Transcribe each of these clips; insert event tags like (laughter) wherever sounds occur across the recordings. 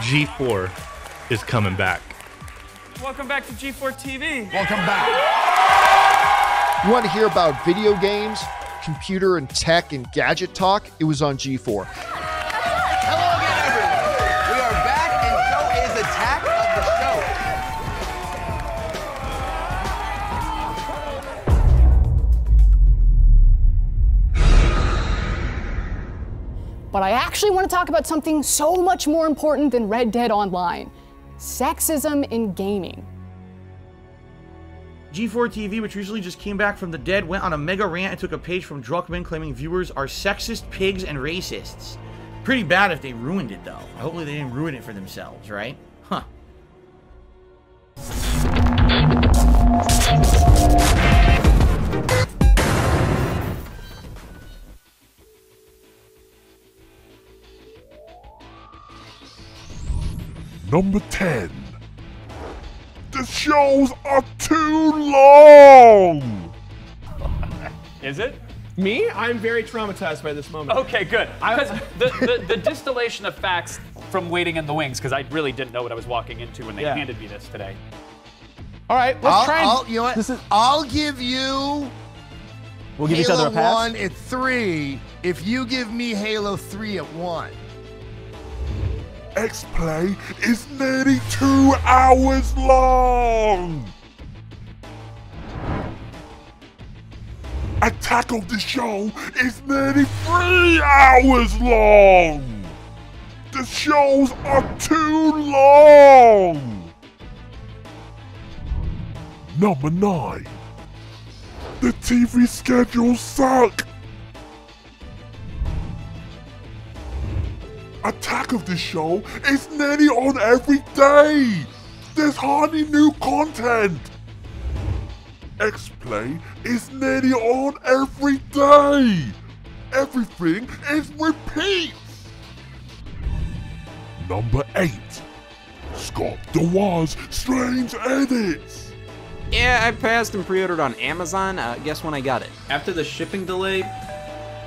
G4 is coming back. Welcome back to G4 TV. Welcome back. You want to hear about video games, computer and tech and gadget talk? It was on G4. But I actually want to talk about something so much more important than Red Dead Online sexism in gaming. G4 TV, which recently just came back from the dead, went on a mega rant and took a page from Druckmann claiming viewers are sexist, pigs, and racists. Pretty bad if they ruined it, though. Hopefully they didn't ruin it for themselves, right? Huh. Number 10. The shows are too long! Is it? Me? I'm very traumatized by this moment. Okay, good. Because the, the, the distillation of facts from waiting in the wings, because I really didn't know what I was walking into when they Yeah. handed me this today. All right, let's I'll, try and. I'll- you know what? This is, I'll give you we'll give each Halo other a pass. 1 at 3 if you give me Halo 3 at 1. X-Play is nearly two hours long! Attack of the Show is nearly three hours long! The shows are too long! Number 9. The TV schedules suck! Attack of the Show is nearly on every day! There's hardly new content! X-Play is nearly on every day! Everything is repeats! Number 8. Scott The Woz Strange Edits! Yeah, I passed and pre-ordered on Amazon. Uh, guess when I got it? After the shipping delay.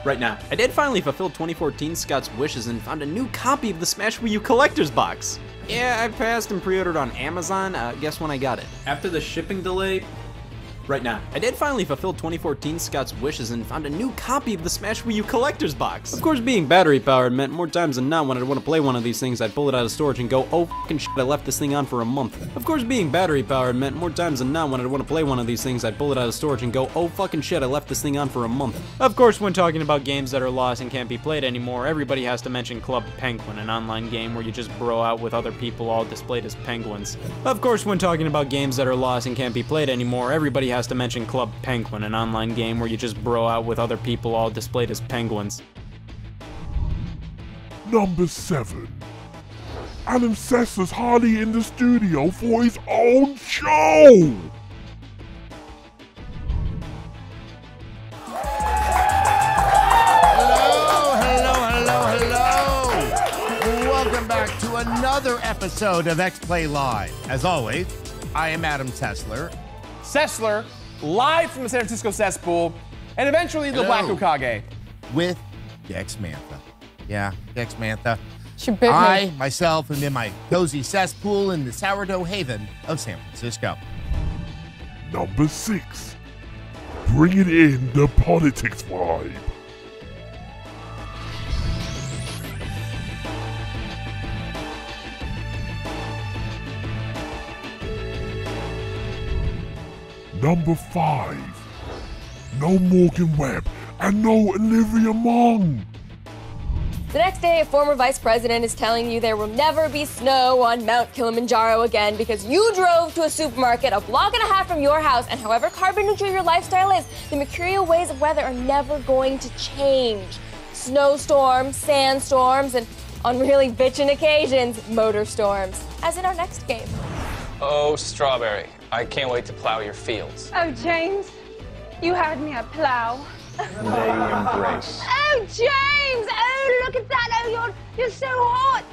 Right now. I did finally fulfill 2014 Scott's wishes and found a new copy of the Smash Wii U Collector's Box. Yeah, I passed and pre-ordered on Amazon. Uh, guess when I got it? After the shipping delay. Right now. I did finally fulfill 2014 Scott's wishes and found a new copy of the Smash Wii U Collector's Box. Of course, being battery powered meant more times than not when I'd want to play one of these things, I'd pull it out of storage and go, oh fucking shit, I left this thing on for a month. Of course, being battery powered meant more times than not when I'd want to play one of these things, I'd pull it out of storage and go, oh fucking shit, I left this thing on for a month. Of course, when talking about games that are lost and can't be played anymore, everybody has to mention Club Penguin, an online game where you just bro out with other people all displayed as penguins. Of course, when talking about games that are lost and can't be played anymore, everybody has to mention Club Penguin, an online game where you just bro out with other people all displayed as penguins. Number 7. Adam Sessler's hardly in the studio for his own show! Hello, hello, hello, hello. Welcome back to another episode of X Play Live. As always, I am Adam Sessler. Sessler, live from the San Francisco cesspool, and eventually the Hello. Black Okage. with Dex Mantha. Yeah, Dex Mantha. She bit I, me. myself, am in my cozy cesspool in the sourdough haven of San Francisco. Number 6. Bringing in the politics vibe. Number 5. No Morgan Webb and no Olivia Munn. The next day, a former vice president is telling you there will never be snow on Mount Kilimanjaro again because you drove to a supermarket a block and a half from your house, and however carbon neutral your lifestyle is, the mercurial ways of weather are never going to change. Snowstorms, sandstorms, and on really bitchin' occasions, motor storms. As in our next game. Oh, Strawberry, I can't wait to plow your fields. Oh, James, you had me at plow. They embrace. (laughs) Oh, James! Oh, look at that! Oh, you're you're so hot.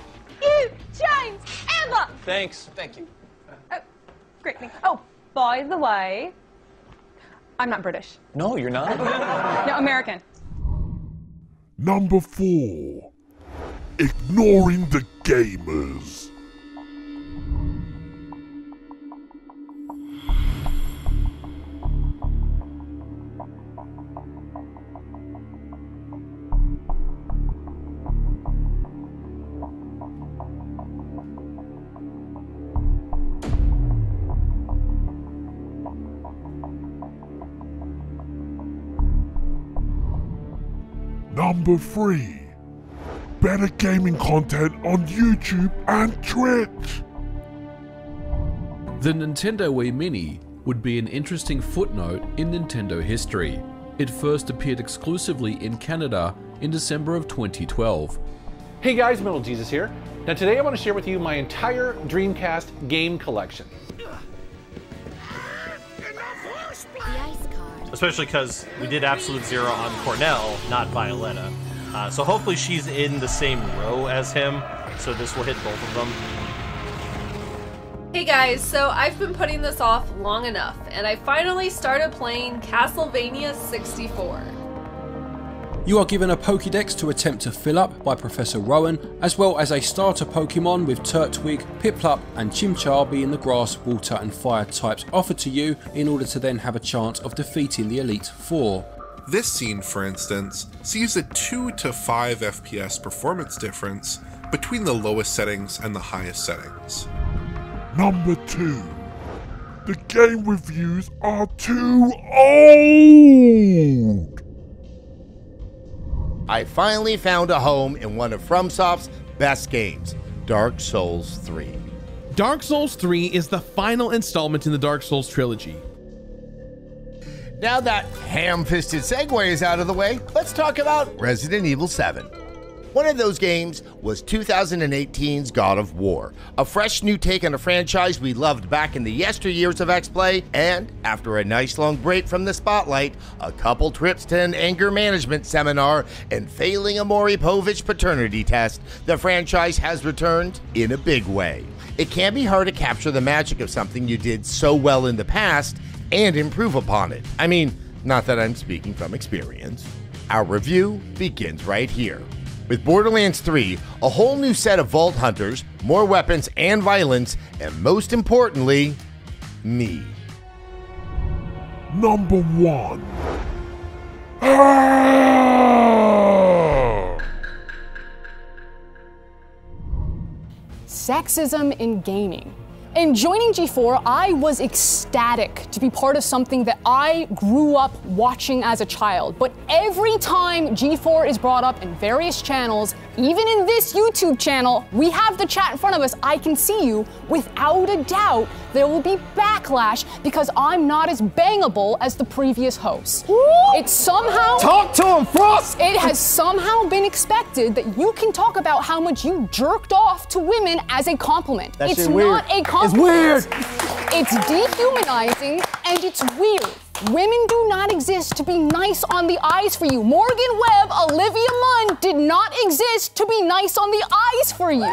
You, James, ever. Thanks. Thank you. Oh, great thing. Oh, by the way, I'm not British. No, you're not. (laughs) No, American. Number 4. ignoring the gamers. Number 3. Better gaming content on YouTube and Twitch. The Nintendo Wii Mini would be an interesting footnote in Nintendo history. It first appeared exclusively in Canada in December of 2012. Hey guys, Metal Jesus here. Now today I want to share with you my entire Dreamcast game collection. Especially because we did Absolute Zero on Cornell, not Violetta. Uh, so hopefully she's in the same row as him, so this will hit both of them. Hey guys, so I've been putting this off long enough, and I finally started playing Castlevania 64. You are given a Pokédex to attempt to fill up by Professor Rowan, as well as a starter Pokemon with Turtwig, Piplup, and Chimchar being the grass, water, and fire types offered to you in order to then have a chance of defeating the Elite Four. This scene, for instance, sees a 2 to 5 FPS performance difference between the lowest settings and the highest settings. Number 2. The game reviews are too old. I finally found a home in one of FromSoft's best games, Dark Souls 3. Dark Souls 3 is the final installment in the Dark Souls trilogy. Now that ham fisted segue is out of the way, let's talk about Resident Evil 7. One of those games was 2018's God of War, a fresh new take on a franchise we loved back in the yesteryears of X-Play, and after a nice long break from the spotlight, a couple trips to an anger management seminar, and failing a Maury Povich paternity test, the franchise has returned in a big way. It can be hard to capture the magic of something you did so well in the past and improve upon it. I mean, not that I'm speaking from experience. Our review begins right here. With Borderlands 3, a whole new set of Vault Hunters, more weapons and violence, and most importantly, me. Number 1. Sexism in gaming. In joining G4, I was ecstatic to be part of something that I grew up watching as a child. But every time G4 is brought up in various channels, even in this YouTube channel, we have the chat in front of us. I can see you. Without a doubt, there will be backlash because I'm not as bangable as the previous host. It's somehow. Talk to him, Frosk! It has somehow been expected that you can talk about how much you jerked off to women as a compliment. That it's shit weird. not a compliment. It's weird. It's dehumanizing and it's weird. Women do not exist to be nice on the eyes for you. Morgan Webb, Olivia Munn did not exist to be nice on the eyes for you.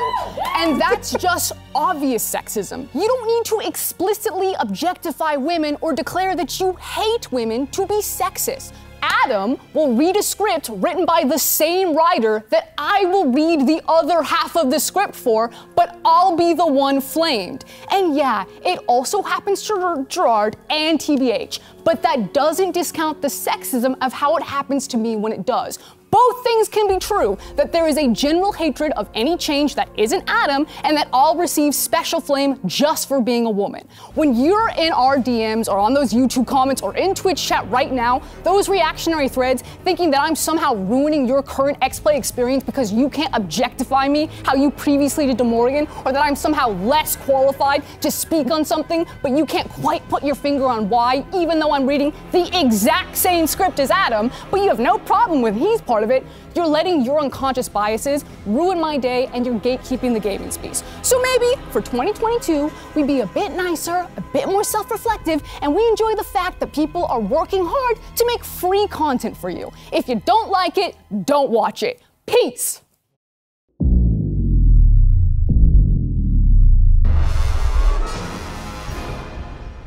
And that's (laughs) just obvious sexism. You don't need to explicitly objectify women or declare that you hate women to be sexist. Adam will read a script written by the same writer that I will read the other half of the script for, but I'll be the one flamed. And yeah, it also happens to Gerard and TBH, but that doesn't discount the sexism of how it happens to me when it does. Both things can be true that there is a general hatred of any change that isn't Adam, and that I'll receive special flame just for being a woman. When you're in our DMs or on those YouTube comments or in Twitch chat right now, those reactionary threads thinking that I'm somehow ruining your current X-Play experience because you can't objectify me how you previously did to Morgan, or that I'm somehow less qualified to speak on something, but you can't quite put your finger on why, even though I'm reading the exact same script as Adam, but you have no problem with he's part of it, you're letting your unconscious biases ruin my day and you're gatekeeping the gaming space. So maybe for 2022, we'd be a bit nicer, a bit more self reflective, and we enjoy the fact that people are working hard to make free content for you. If you don't like it, don't watch it. Peace!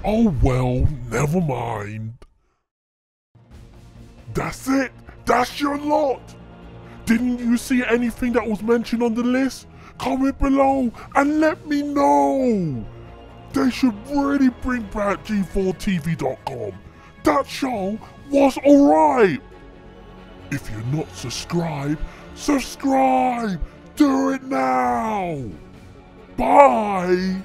Oh well, never mind. That's it. That's your lot. Didn't you see anything that was mentioned on the list? Comment below and let me know. They should really bring back G4TV.com. That show was alright. If you're not subscribed, subscribe. Do it now. Bye.